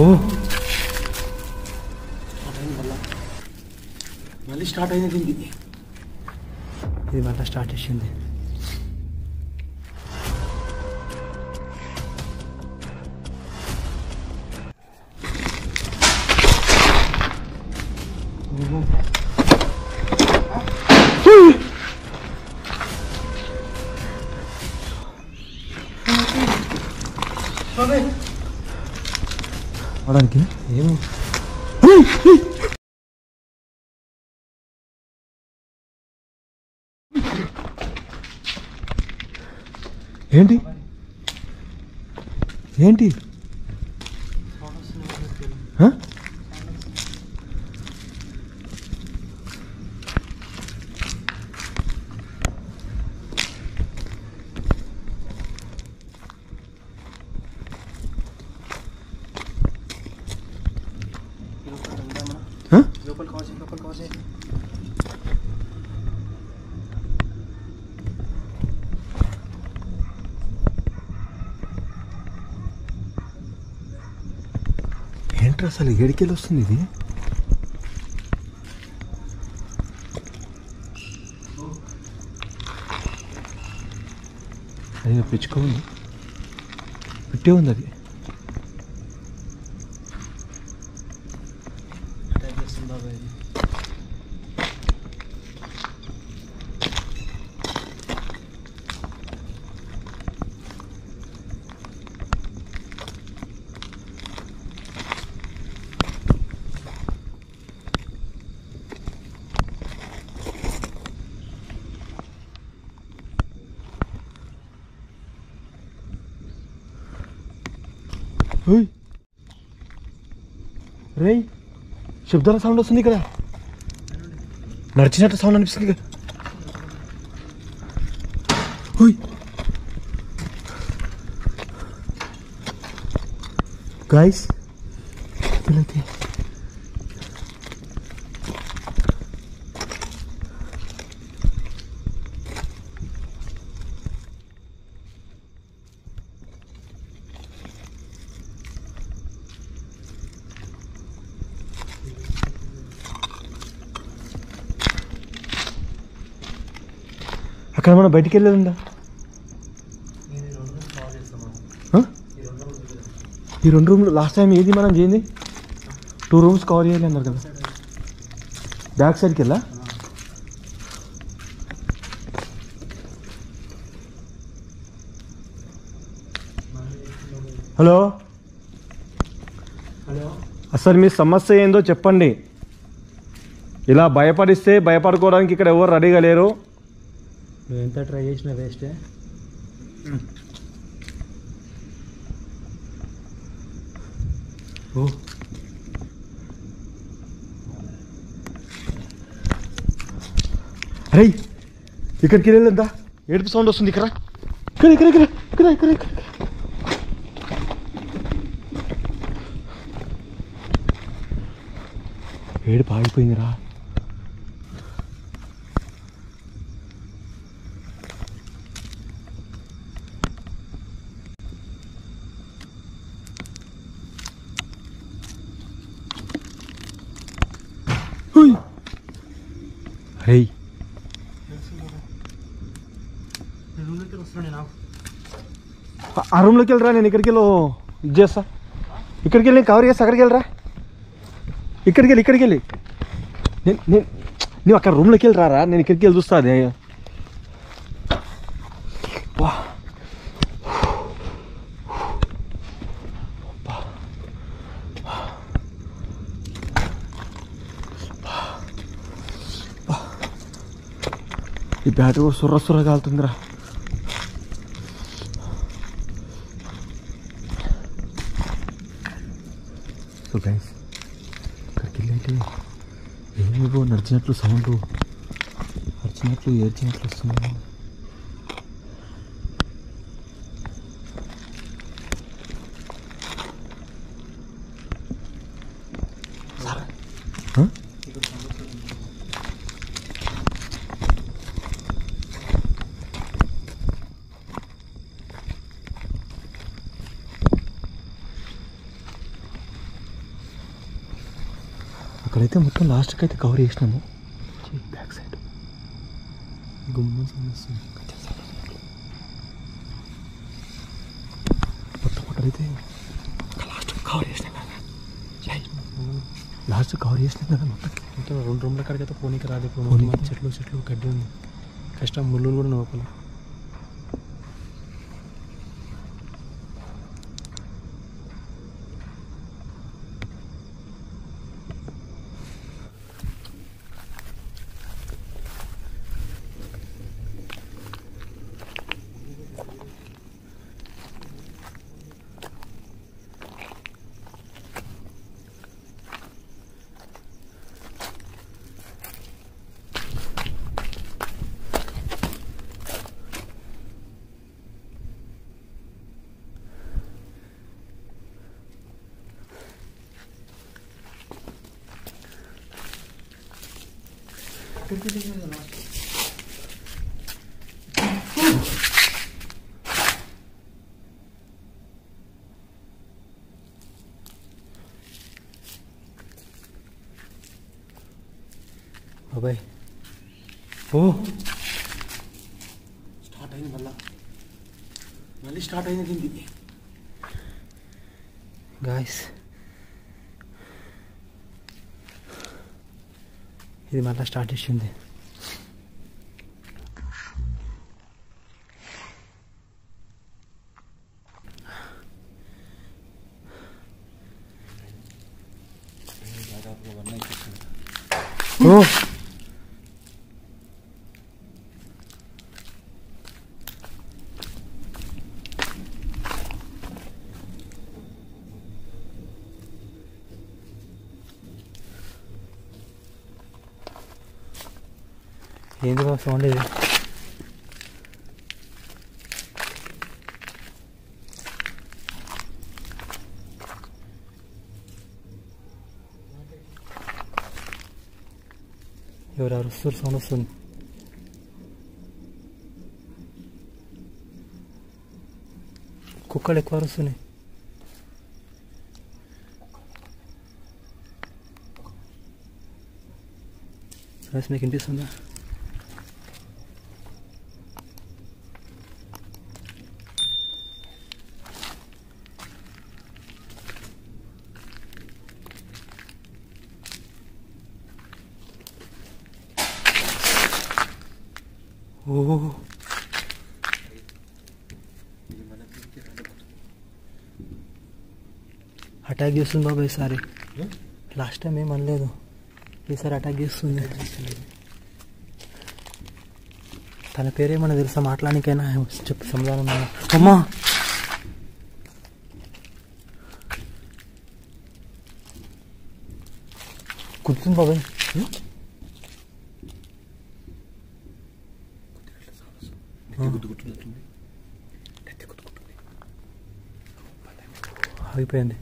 ఓ. మళ్ళీ స్టార్ట్ అయింది దీనికి. ఇది మళ్ళీ స్టార్ట్ చేసింది. ఏమో. ఏంటి? ఏంటి? ఏంట్రా అసలు ఏడికెళ్ళి వస్తుంది ఇది అది పిచ్చుకో ఉంది పిట్టే ఉంది అది ఓయ్ రేయ్ శబ్దాల సౌండ్ వస్తుంది ఇక్కడ నడిచినట్టు సౌండ్ అనిపిస్తుంది ఇక్కడ ఓయ్ గాయస్ అక్కడ మనం బయటికి వెళ్ళేదిందా ఈ రెండు రూమ్లు లాస్ట్ టైం ఏది మనం చేయింది? టూ రూమ్స్ కవర్ చేయాలి అన్నారు కదా. బ్యాక్ సైడ్కి వెళ్ళా హలో అసలు మీ సమస్య ఏందో చెప్పండి. ఇలా భయపడిస్తే భయపడుకోవడానికి ఇక్కడ ఎవరు రెడీగా లేరు? నువ్వు ఎంత ట్రై చేసినా వేస్టే ఓ. అరే ఇక్కడికి వెళ్ళేద్దా? ఏడుపు సౌండ్ వస్తుంది ఇక్కడ. ఇక్కడ ఇక్కడ ఇక్కడ ఇక్కడ ఇక్కడ ఇక్కడ. ఏడుపు ఆగిపోయిందిరా హుయ్ అరే రూమ్లోకి వస్తున్నాను నాకు ఆ- ఆ రూమ్లోకి వెళ్ళరా నేను ఇక్కడికి వెళ్ళి ఇది చేస్తా. ఇక్కడికి వెళ్ళి నేను కవర్ చేస్తా అక్కడికి వెళ్ళరా? ఇక్కడికి వెళ్ళి ఇక్కడికి వెళ్ళి. నేను నేను నువ్వు అక్కడ రూమ్లోకి వెళ్ళి రారా నేను ఇక్కడికి వెళ్ళి చూస్తా అదే. వా. ఈ బ్యాటరీ కూడా సుర్ర సుర్ర కాలుతుందిరా సో గైస్ ఇక్కడికి వెళ్ళైతే ఏమేవో నడిచినట్లు సౌండ్ అరిచినట్లు ఏడ్చినట్లు వస్తుంది అక్కడైతే మొత్తం లాస్ట్కి అయితే కవర్ చేసినాము బ్యాక్ సైడ్ గుమ్మ సౌండ్ వస్తుంది మొత్తం అక్కడైతే లాస్ట్ కవర్ చేసినాం కదా లాస్ట్ కవర్ చేసినాం కదా మొత్తం మొత్తం రెండు రూమ్ల కాడికి అయితే పోనీకి రాదు ఇప్పుడు పోనీకి. మొత్తం చెట్లు చెట్లు గడ్డి ఉంది కష్టం ముళ్ళు కూడా నవ్వుకోలే బాబాయ్ ఓ స్టార్ట్ అయింది మళ్ళా మళ్ళీ స్టార్ట్ అయింది దీనికి గాయస్ ఇది మళ్ళీ స్టార్ట్ చేసింది. ఏంది బాబు సౌండ్ ఇది ఎవరు అరుస్తారు సౌండ్ వస్తుంది కుక్కలు ఎక్కువ అరుస్తున్నాయి ఫ్రెండ్స్ మీకు వినిపిస్తుందా ఓ అటాక్ చేస్తుంది బాబు ఈసారి లాస్ట్ టైం ఏం అనలేదు ఈసారి అటాక్ చేస్తుంది తన పేరేమన్నా తెలుసా మాట్లాడానికైనా చెప్పు సమాధానం ఉందా? అమ్మా కుదుతుంది బాబాయ్ 될 뻔했네.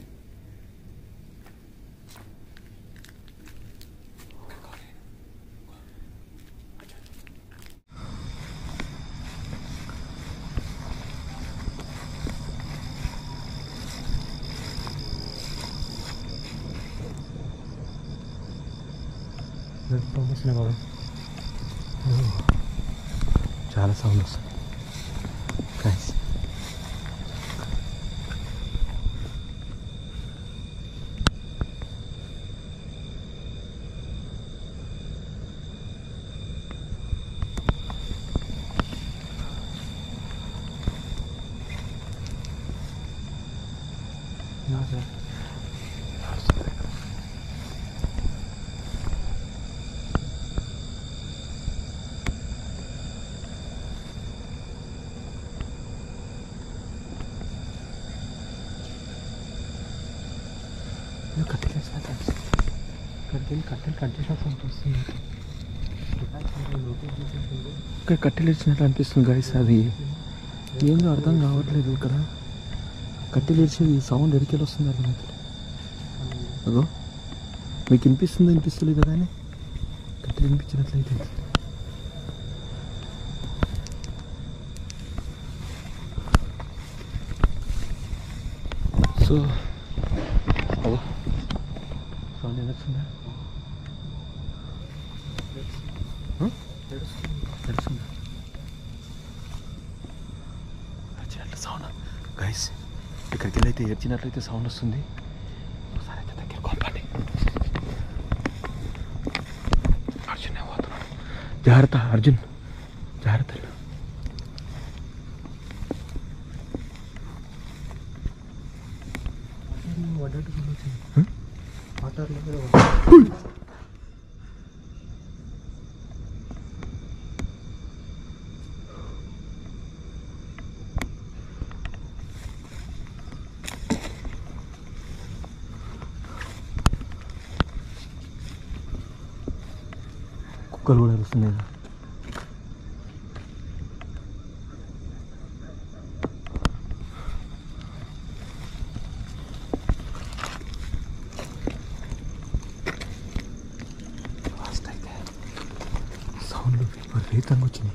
Vamos a ver. Ya la estamos. నువ్వు కట్టేసిన వెళ్ళి కట్టెలు కట్ చేసిన సౌండ్ వస్తుంది ఇక్కడ కట్టెలు ఇచ్చినట్టు అనిపిస్తుంది గాయస్ అది. ఏందో అర్థం కావట్లేదు ఇక్కడ. కట్టెలు ఇచ్చేది సౌండ్ ఎడికెళ్ళి వస్తుంది అర్థం అవుతుంది అగో మీకు వినిపిస్తుంది వినిపిస్తుంది కదా అని. కట్టెలు వినిపించినట్లయితే. సో తెలుస్తుందా? తెలుస్తుందా? సౌండ్ గైస్ ఇక్కడికి వెళ్ళైతే ఏడ్చినట్లయితే సౌండ్ వస్తుంది. ఒకసారి అయితే దగ్గర కోల్పండి. అర్జున్ జాగ్రత్త అర్జున్. జాగ్రత్త. mesmo. sou ಸೌಂಡ್ ವಿಪರೀತ são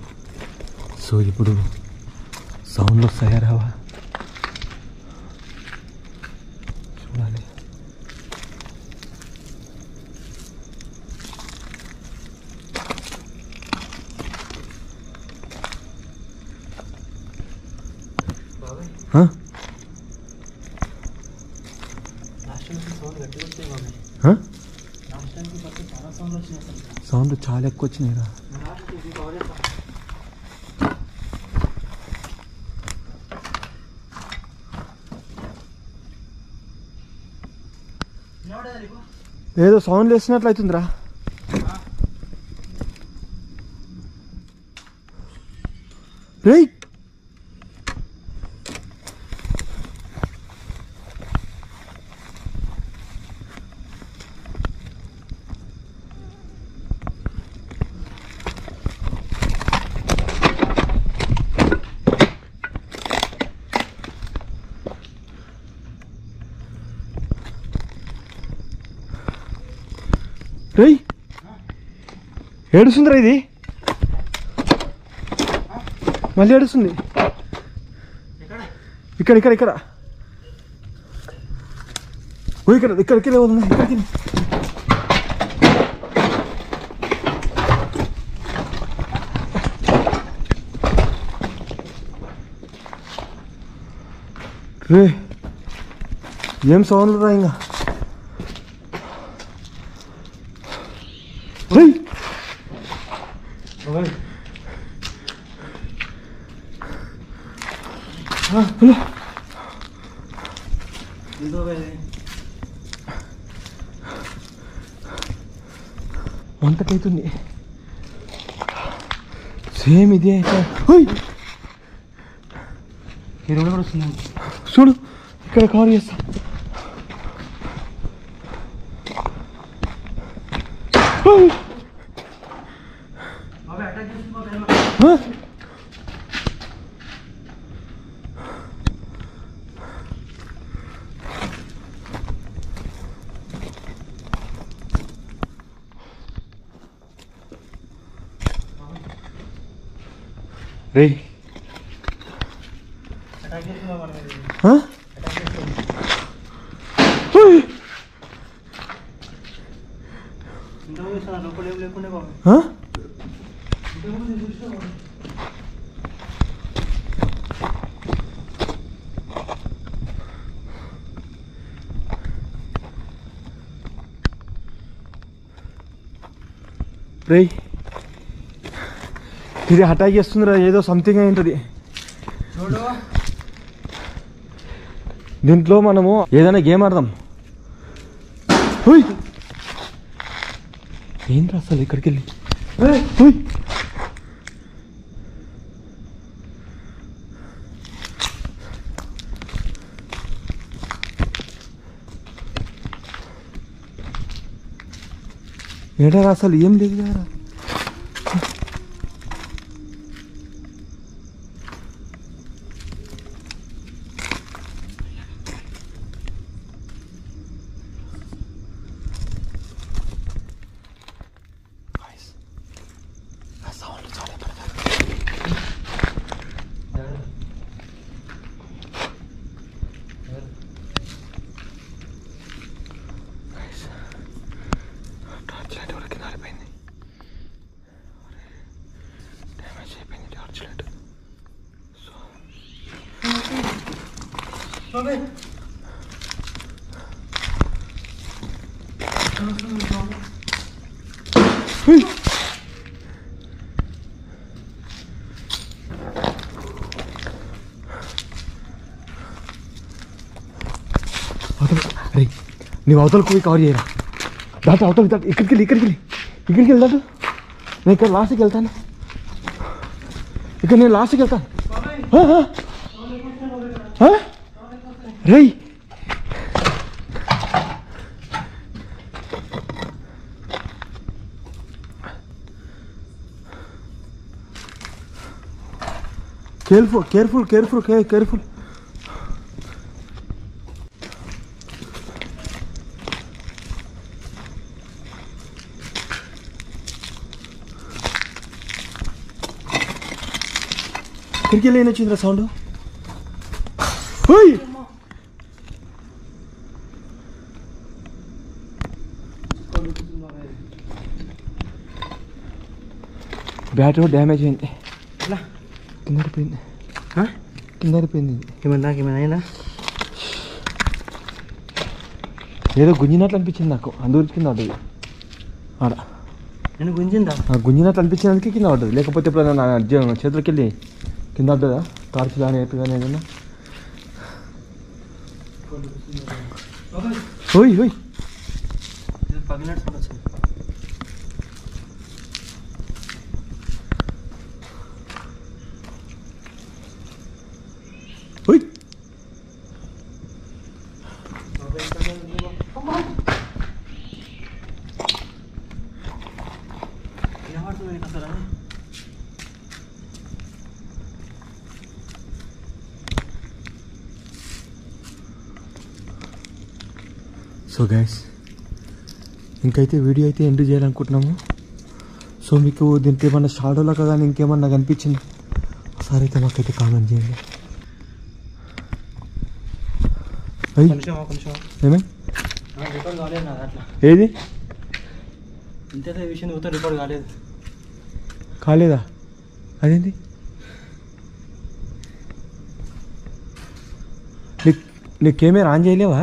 ಸೂರ್ಯಪುಡು ಸೌಂಡ್ಲು ಸಹರವಾ చాలా ఎక్కువ వచ్చినాయి రా ఏదో సౌండ్ వేసినట్లు అవుతుందిరా రేయ్ రేయ్ ఏడుస్తుందిరా ఇది? మళ్ళీ ఏడుస్తుంది ఇక్కడ ఇక్కడ ఇక్కడ. ఓ ఇక్కడ ఇక్కడికి ఉంది ఇక్కడికి రే ఏం సౌండ్లు రా ఇంకా? ఆ, హలో వంతకైతుంది సేమ్ ఇదే అయితే ఓయ్ ఎరువులు కూడా వస్తుంది చూడు ఇక్కడ కవర్ చేస్తా ఓయ్! రేయ్. ఇది అటాక్ చేస్తుందిరా ఏదో సంథింగ్ అయి ఉంటుంది. దీంట్లో మనము ఏదైనా గేమ్ ఆడదాం. मेन रास्ता लेकर के ले। रास्ता लिए में जा रहा। హుయ్. అవతల అరే నీవు అవతలకు పోయి కవర్ చేయరా దాట అవతల దాట ఇక్కడికి వెళ్ళి ఇక్కడికి వెళ్ళి ఇక్కడికి వెళ్తాడు నేను ఇక్కడ లాస్ట్కి వెళ్తాను ఇక్కడ నేను లాస్ట్కి వెళ్తాను ఆ, ఆ. ఆ? ¡Ey! Careful, careful, careful, okay, careful. ¿Qué es lo que le he hecho en la sonda? ¡Uy! హోయ్ బ్యాట్ డ్యామేజ్ అయింది ఎలా? కింద పడిపోయింది? కింద పడిపోయింది ఏమన్నా ఏమైనా అయినా ఏదో గుంజినట్లు అనిపించింది నాకు అందుకు కింద పడ్డది ఆడ నేను గుంజిందా గుంజినట్లు అనిపించినందుకే కింద పడ్డది లేకపోతే ఎప్పుడైనా నా చేతులకి వెళ్ళి కింద పడ్డదా టార్చ్ కానీ ఎత్తు కానీ ఏదైనా ఓయ్ ఓయ్ ఇది పగిలినట్టు సౌండ్ వచ్చింది ఓయ్ వినపడుతుంది నీకు అసలు అని? సో గైస్ ఇంకైతే వీడియో అయితే ఎండ్ చేయాలనుకుంటున్నాము. సో మీకు దీంట్లో ఏమన్నా షాడోలాగా కానీ ఇంకేమన్నా కనిపించింది? ఒకసారి అయితే మాకైతే కామెంట్ చేయండి. ఏమే? ఏది? విషయం రికార్డ్ కాలేదు. కాలేదా? అదేంటి నీ నీ కెమెరా ఆన్ చేయలేవా?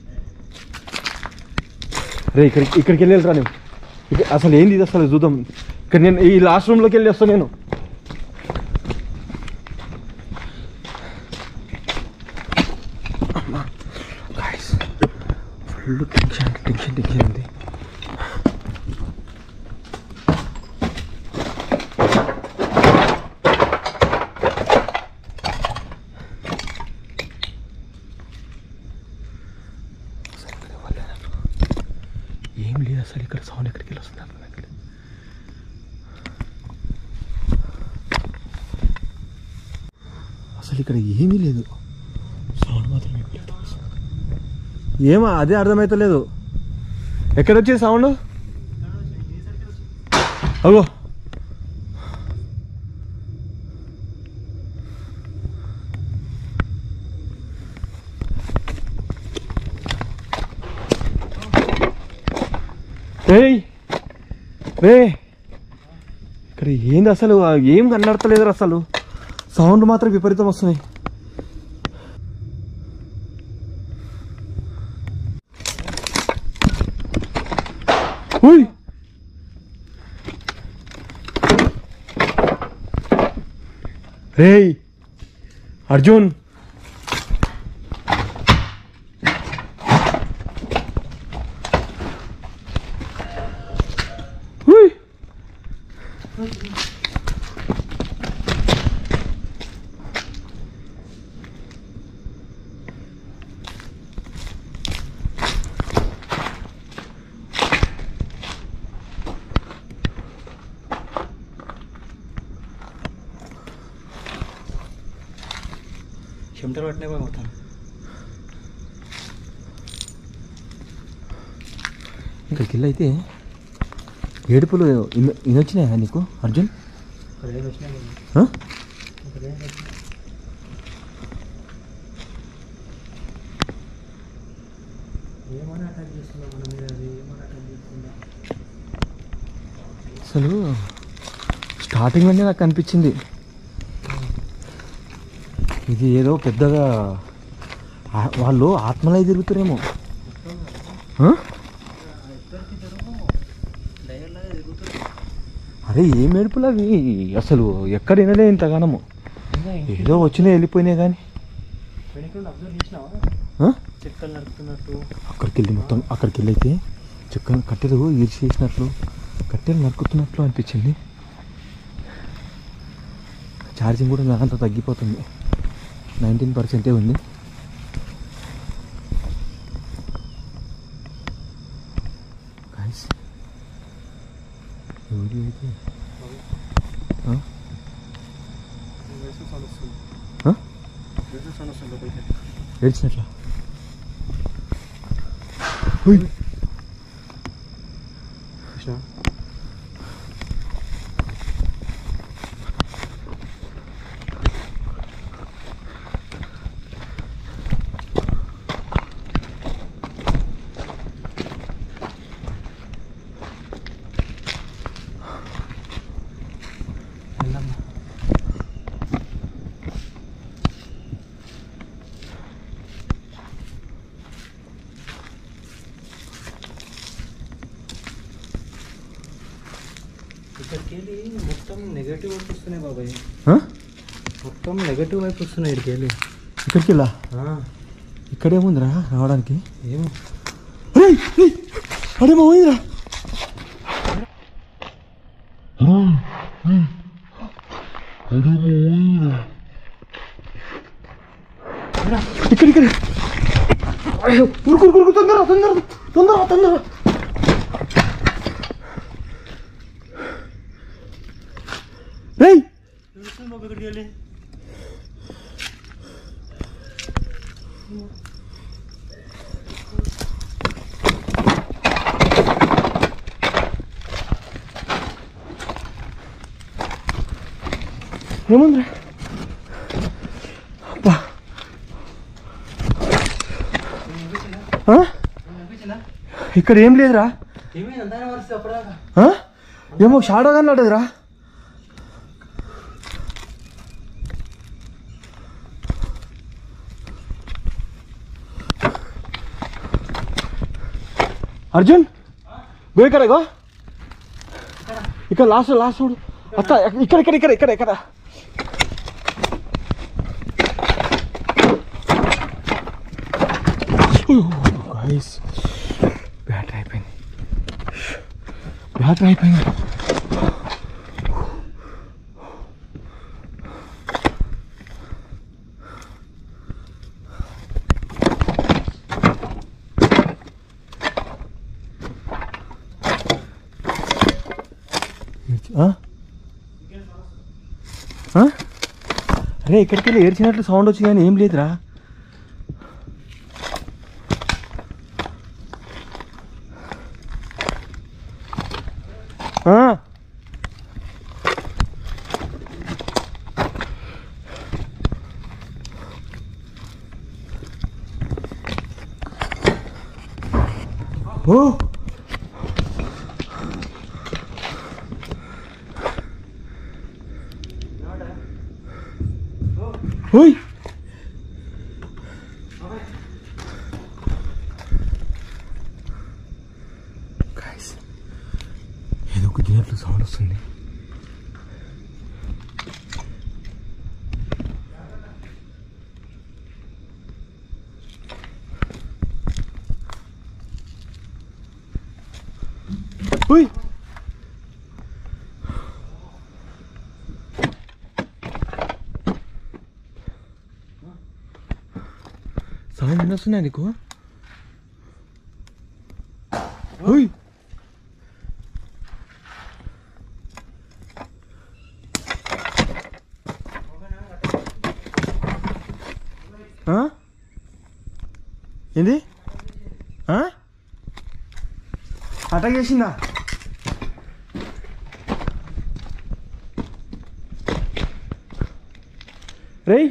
రే ఇక్కడికి ఇక్కడికి వెళ్ళి రా నేను అసలు ఏంది ఇది? అసలు చూద్దాం. ఇక్కడ నేను ఈ లాస్ట్ రూమ్లోకి వెళ్ళి వస్తాను నేను ఫుల్ టెన్షన్ టెన్షన్ టెన్షన్ ఉంది అసలు ఇక్కడ ఎవరు లేరు. ఏం లేదు అసలు ఇక్కడ సౌండ్ ఎక్కడికి వెళ్ళి వస్తుంది అర్థం కావట్లేదు. అసలు ఇక్కడ ఏమీ లేదు సౌండ్ మాత్రం ఏమీ లేదు ఏమో అదే అర్థమవుతలేదు ఎక్కడ వచ్చే సౌండ్? అగో. ఏయ్ రే. ఇక్కడ ఏంది అసలు? ఏం కన్నడతలేదు అసలు? సౌండ్ మాత్రం విపరీతం వస్తున్నాయి. రేయ్ అర్జున్ ఉయ్ చెమటలు పట్టినాయి పోయి మొత్తం ఇక్కడికి వెళ్ళి అయితే ఏడుపులు ఇన్ని ఇన్ని వచ్చినాయా నీకు అర్జున్? ఇక్కడ ఏం వచ్చినాయి ఆ? ఇక్కడ ఏం వచ్చినాయి ఏమని అటాక్ చేస్తుందా మన మీద అది ఏమని అటాక్ చేస్తుందా అసలు స్టార్టింగ్లోనే నాకు అనిపించింది ఇది ఏదో పెద్దగా వాళ్ళు ఆత్మలై తిరుగుతారేమో. అరే ఏం ఏడుపులు అవి? అసలు ఎక్కడ వినలే ఇంతగానము. ఏదో వచ్చినాయి వెళ్ళిపోయినాయి కానీ అక్కడికి వెళ్ళి మొత్తం అక్కడికి వెళ్ళి అయితే చెక్క కట్టెలు ఈర్చి చేసినట్లు కట్టెలు నరుకుతున్నట్లు అనిపించింది. ఛార్జింగ్ కూడా నాకంతా తగ్గిపోతుంది. నైన్టీన్ పర్సెంటే ఉంది Guys, ఈ వీడియో అయితే ఆ? వేసే సౌండ్ వస్తుంది ఆ? వేసే సౌండ్ వస్తుంది లోపలికి ఏడ్చినట్లా హుయ్. కృష్ణ నెగటివ్ వైపు వస్తున్నాయి బాబాయ్ ఆ? మొత్తం నెగటివ్ వైపు వస్తున్నాయి ఇక్కడికి వెళ్ళి ఇక్కడికి వెళ్ళా ఇక్కడేముందిరా రావడానికి ఏమో ఏయ్, ఏయ్, అడేమో పోయిందిరా ఇక్కడ ఇక్కడ అయ్యో, ఉరుకు ఉరుకు ఉరుకు తొందర తొందర తొందర తొందర ఏముందిరా అబ్బా. ఆ? ఇక్కడ ఏం లేదురా. ఏమైంది అంతా వరుస ఏమో షాడో కన్నాడురా అర్జున్ గో ఇక్కడ గో ఇక్కడ లాస్ట్ లాస్ట్ చూడు. అత్త ఇక్కడ ఇక్కడ ఇక్కడ ఇక్కడ ఇక్కడ. బ్యాటరీ అయిపోయింది. బ్యాటరీ అయిపోయింది. అరే ఇక్కడికి వెళ్ళి ఏడ్చినట్లు సౌండ్ వచ్చి కానీ ఏం లేదురా. Woo! ఏమన్నా వినొస్తున్నాయి నీకు ఓయ్ ఏంది అటాక్ చేసిందా? రేయ్.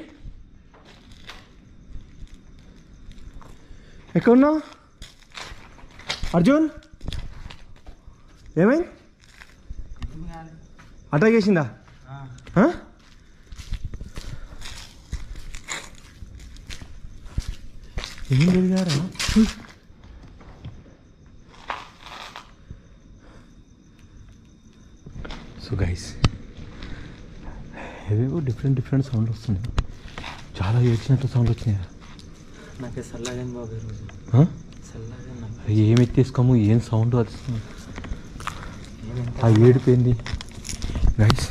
ఎక్కడున్నావు అర్జున్ ఏమైంది అటాక్ చేసిందా ఆ? ఏం జరిగారా సో గైస్ ఏవేవో డిఫరెంట్ డిఫరెంట్ సౌండ్ వస్తున్నాయి చాలా ఏడ్చినట్టు సౌండ్ వచ్చినాయి నాకు చల్లగాని బాబు ఈరోజు? ఆ? చల్లగా నాకు అరే ఏం ఎత్తేసుకోము ఏం సౌండ్ వస్తుంది ఆ ఏడిపోయింది. గైస్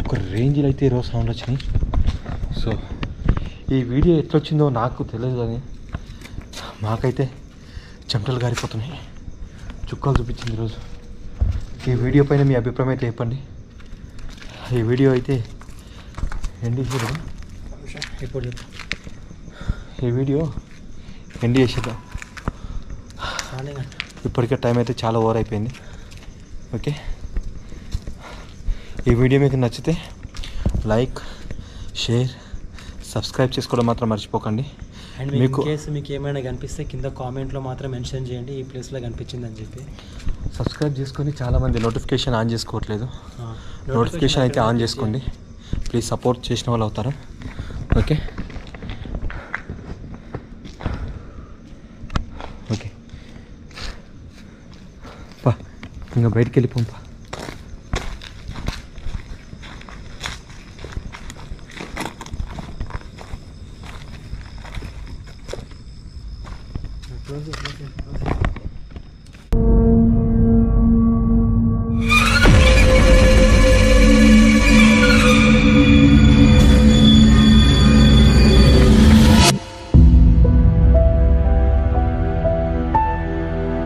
ఒక రేంజ్లో అయితే ఈరోజు సౌండ్ వచ్చినాయి. సో ఈ వీడియో ఎట్లా వచ్చిందో నాకు తెలియదు కానీ మాకైతే చెమటలు గారిపోతున్నాయి. చుక్కలు చూపించింది ఈరోజు. ఈ వీడియో పైన మీ అభిప్రాయం అయితే చెప్పండి. ఈ వీడియో అయితే ఎండ్ ఇప్పుడు చెప్పు ఈ వీడియో ఎండ్ చేసేదా చాలేగా ఇప్పటికే టైం అయితే చాలా ఓవర్ అయిపోయింది. ఓకే ఈ వీడియో మీకు నచ్చితే లైక్ షేర్ సబ్స్క్రైబ్ చేసుకోవడం మాత్రం మర్చిపోకండి. అండ్ మీకు- కేసు మీకు ఏమైనా కనిపిస్తే కింద కామెంట్లో మాత్రం మెన్షన్ చేయండి ఈ ప్లేస్లో కనిపించిందని చెప్పి. సబ్స్క్రైబ్ చేసుకొని చాలామంది నోటిఫికేషన్ ఆన్ చేసుకోవట్లేదు. నోటిఫికేషన్ అయితే ఆన్ చేసుకోండి. ప్లీజ్ సపోర్ట్ చేసిన వాళ్ళు అవుతారు? ఓకే ఇంకా బయటికి వెళ్ళిపోంపా